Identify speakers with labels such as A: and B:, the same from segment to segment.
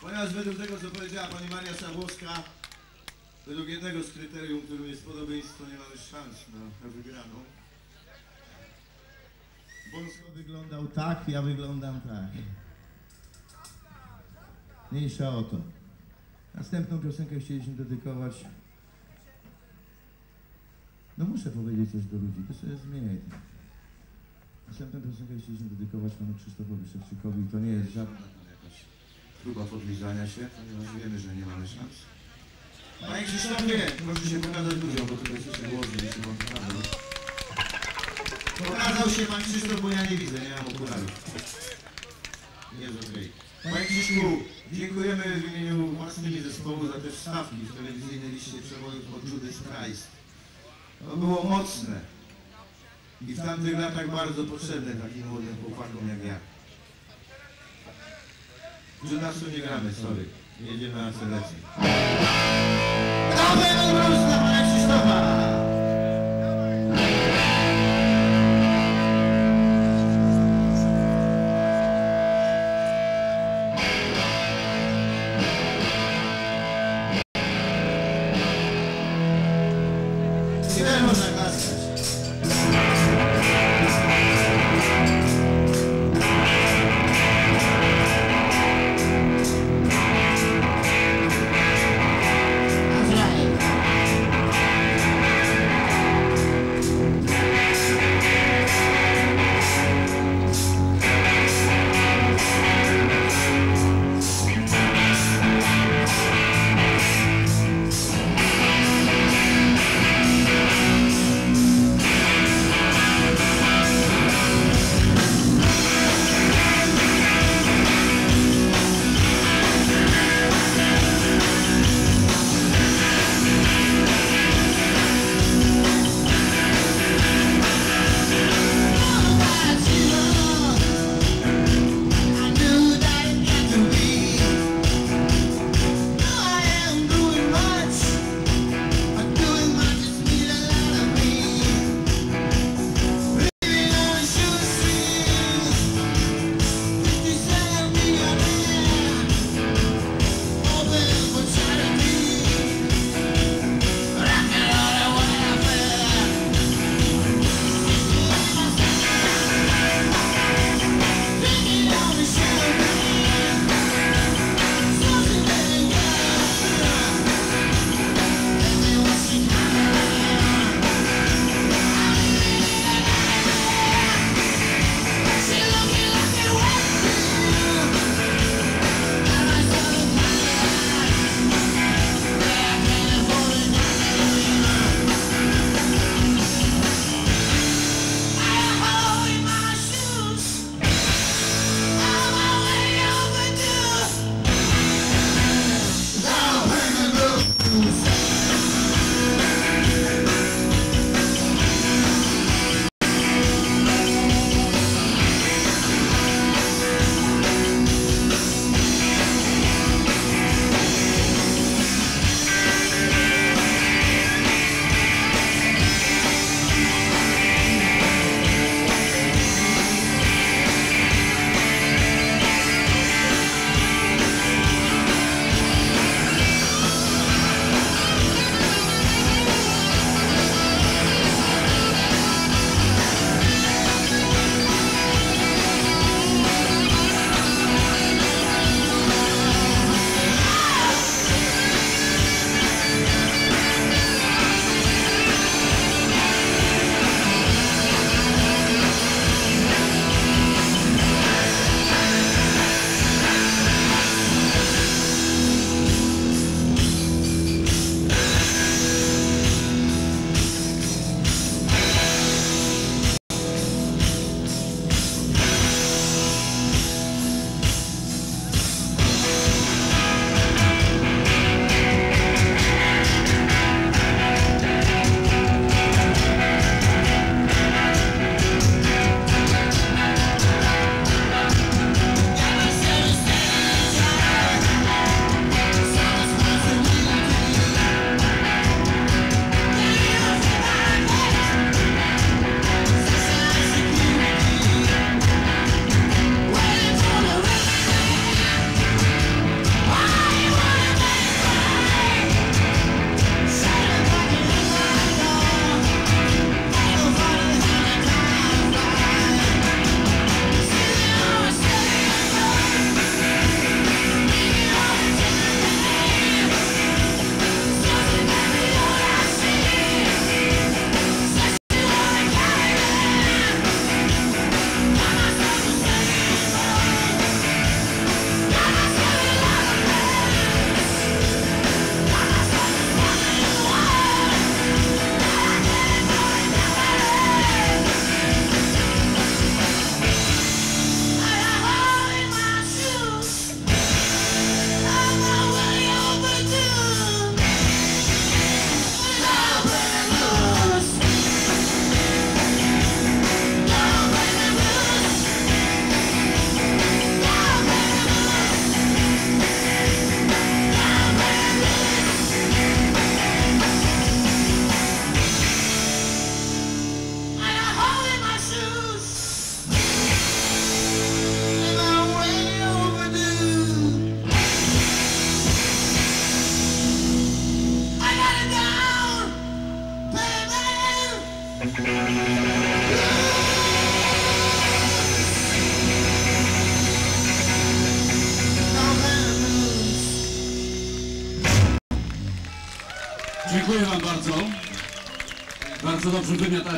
A: Ponieważ według tego, co powiedziała pani Maria Sabłowska, według jednego z kryterium, którym jest podobieństwo, nie mamy szans na wygraną. Bąsko wyglądał tak, ja wyglądam tak. Mniejsza o to. Następną piosenkę chcieliśmy dedykować. No muszę powiedzieć coś do ludzi, to sobie zmienię. Następną piosenkę chcieliśmy dedykować panu Krzysztofowi Szewczykowi. To nie jest żadna jakaś próba podliżania się, ponieważ wiemy, że nie mamy szans. Panie Krzysztofie, proszę się pokazać ludziom, bo tutaj słyszę głos, że się pan pokazał. Pokazał się pan Krzysztof, bo ja nie widzę, nie mam okularów. Jest okej. Panie Krzyszku, dziękujemy w imieniu własnym zespołu za te wstawki w telewizyjnej liście przewodów od Judas Christ. To było mocne. I w tamtych latach bardzo potrzebne takim młodym chłopakom jak ja. Judasu nie gramy, sorry. Jedziemy na selekcję. Dla pana Krzysztofa!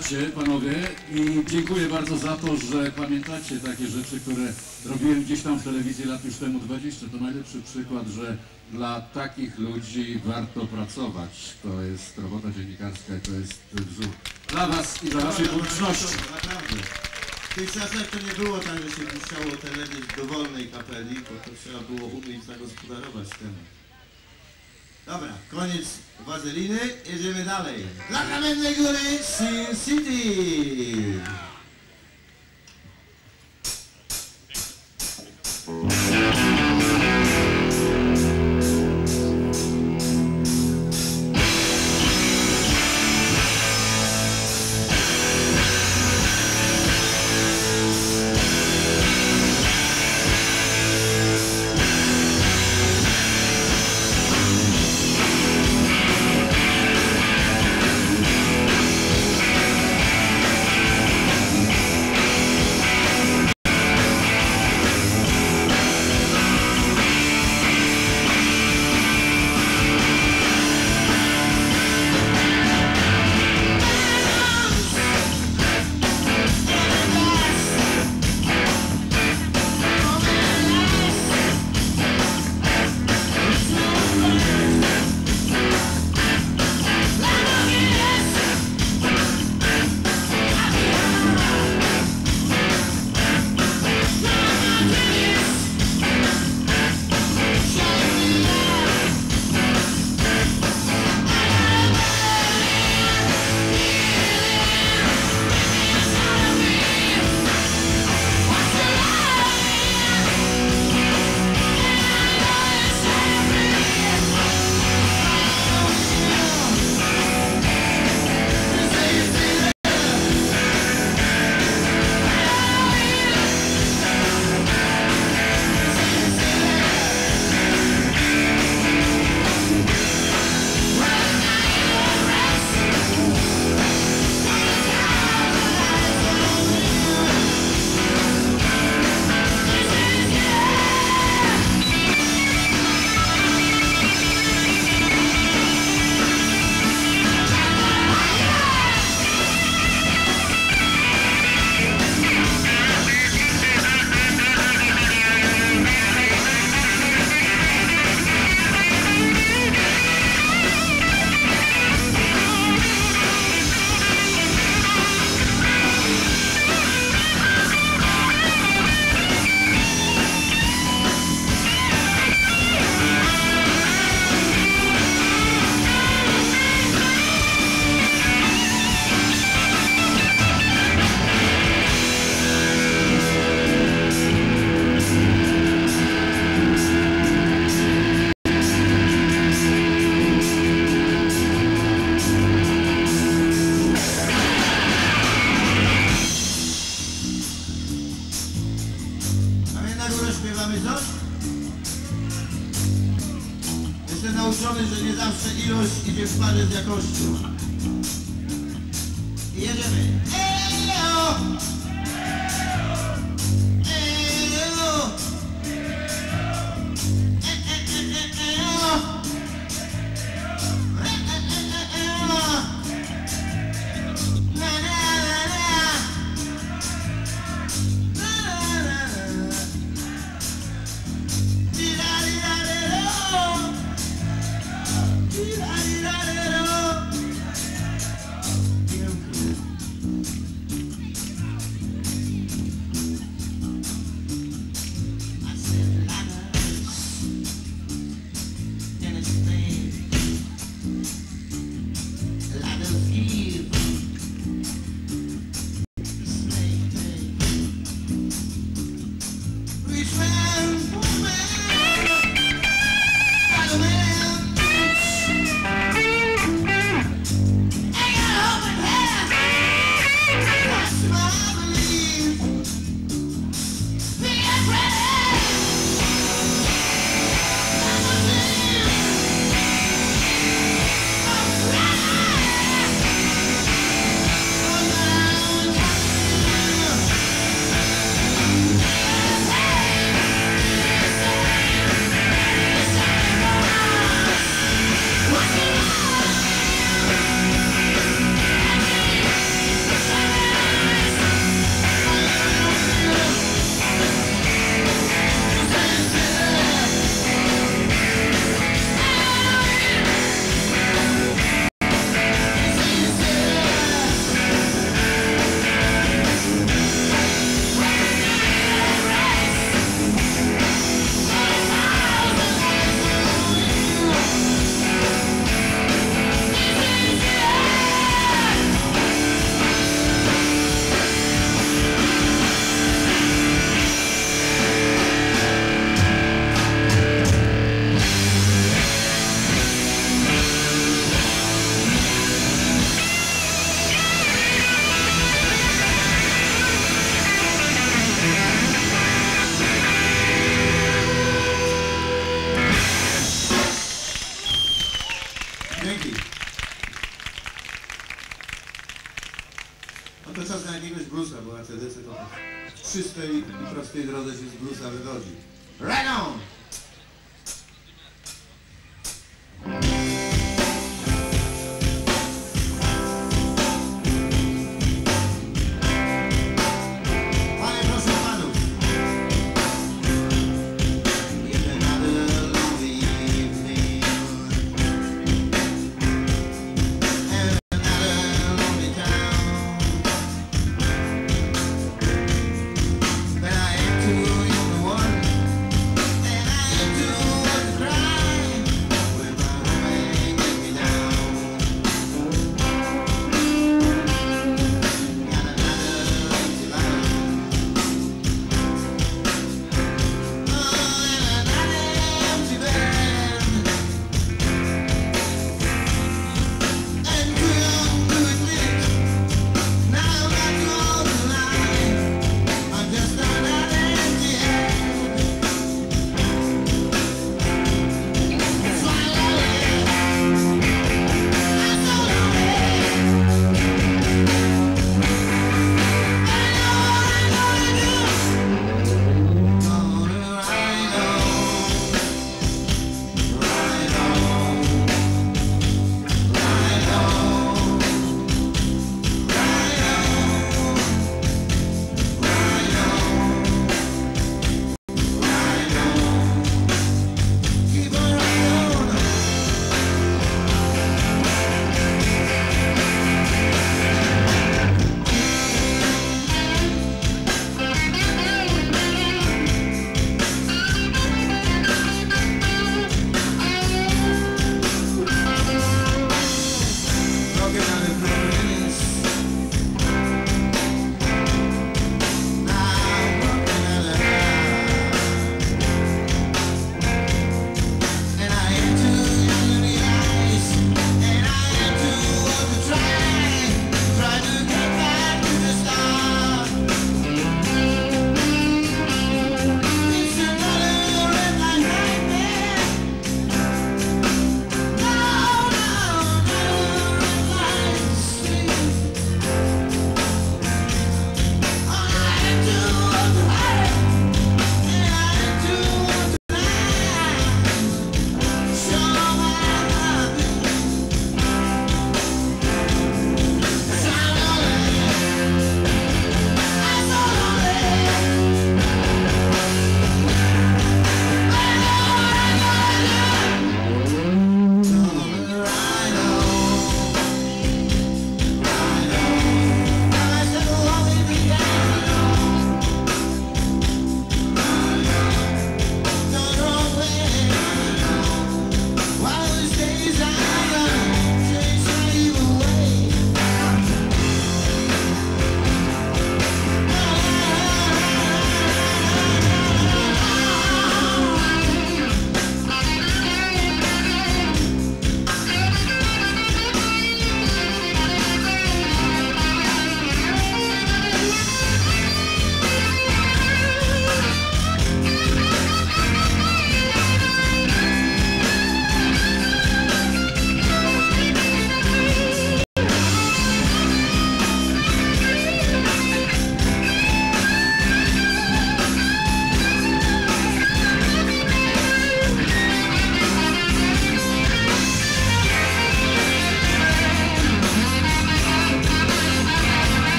B: Wymiatacie, panowie, i dziękuję bardzo za to, że pamiętacie takie rzeczy, które robiłem gdzieś tam w telewizji lat już temu 20. To najlepszy przykład, że dla takich ludzi warto pracować. To jest robota dziennikarska i to jest wzór dla Was i dla Waszej publiczności.
A: W tych czasach to nie było tak, że się puszczało teledysk w dowolnej kapeli, bo to trzeba było umieć zagospodarować temat. Dobra, koniec wazeliny, jedziemy dalej. Dla Kamiennej Góry, Sin City! Nauczony, że nie zawsze ilość idzie w parze z jakością. Jedziemy.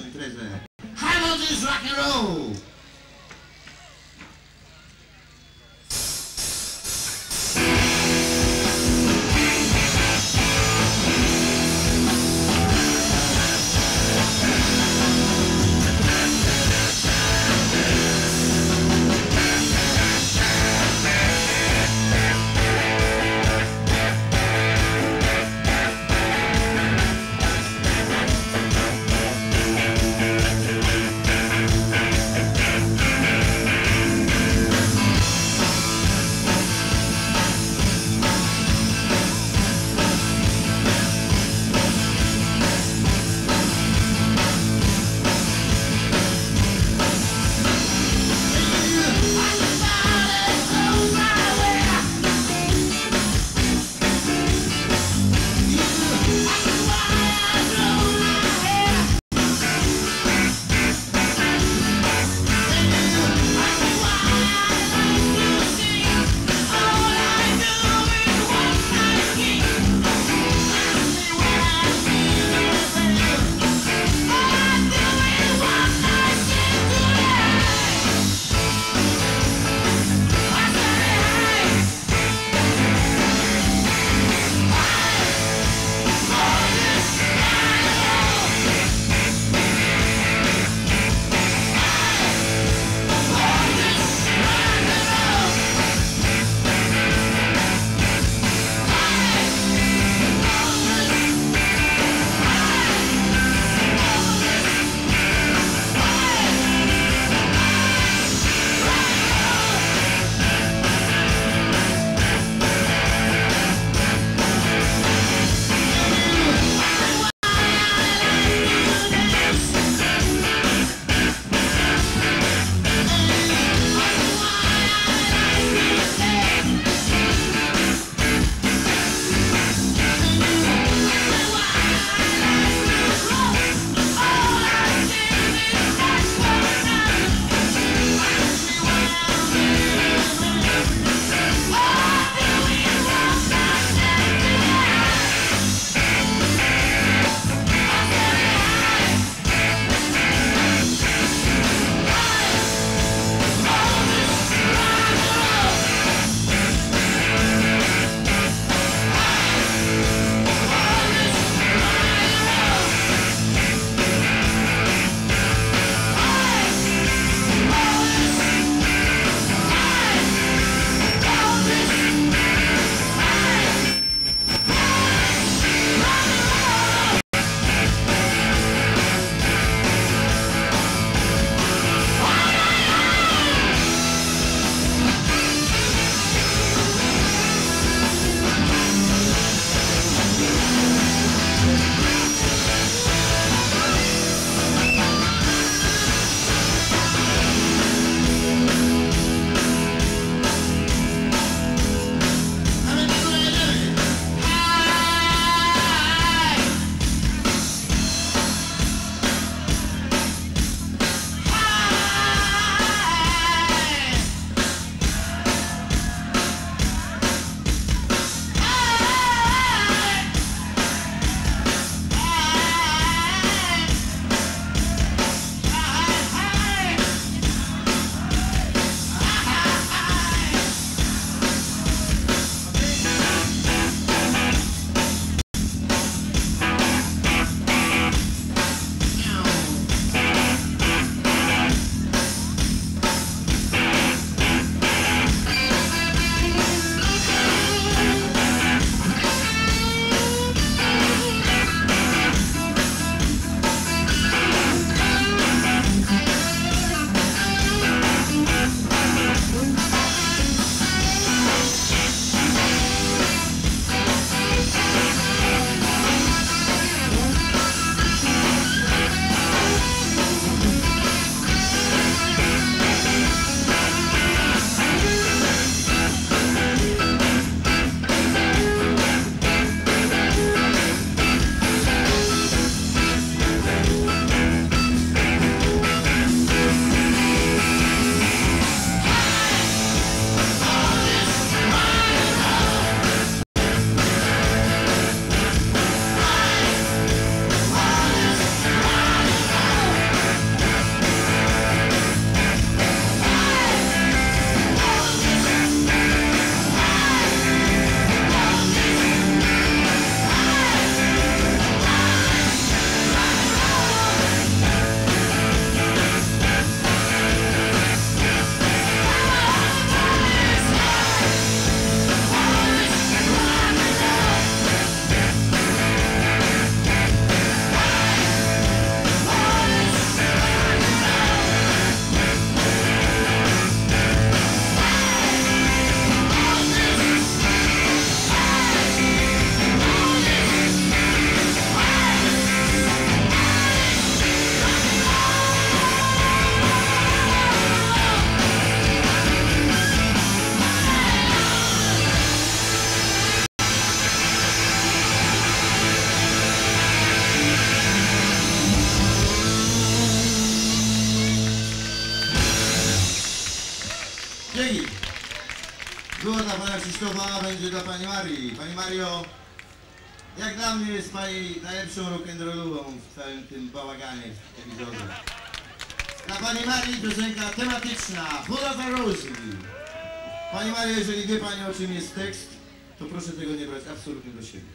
A: 2013. High voltage rock and roll! Dla pana Krzysztofa, a będzie dla pani Marii. Pani Mario, jak dla mnie jest pani najlepszą rock'n'rollową w całym tym bałaganie w. Dla pani Marii piosenka tematyczna, Full of a Rose. Pani Mario, jeżeli wie pani o czym jest tekst, to proszę tego nie brać absolutnie do siebie.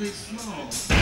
A: It's small.